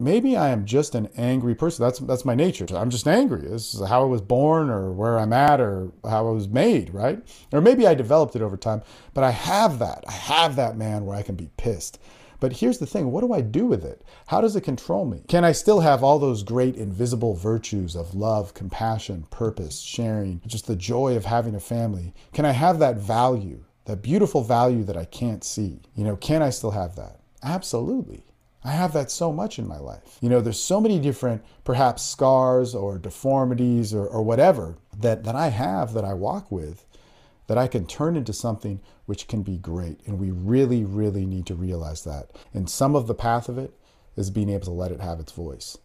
maybe I am just an angry person. That's that's my nature. I'm just angry. This is how I was born or where I'm at or how I was made, right? Or maybe I developed it over time, but I have that. I have that man where I can be pissed. But here's the thing what do I do with it? How does it control me? Can I still have all those great invisible virtues of love, compassion, purpose, sharing, just the joy of having a family? Can I have that value, that beautiful value that I can't see? You know, can I still have that? Absolutely. I have that so much in my life. You know, there's so many different, perhaps scars or deformities or, or whatever that, that I have that I walk with that I can turn into something which can be great. And we really, really need to realize that. And some of the path of it is being able to let it have its voice.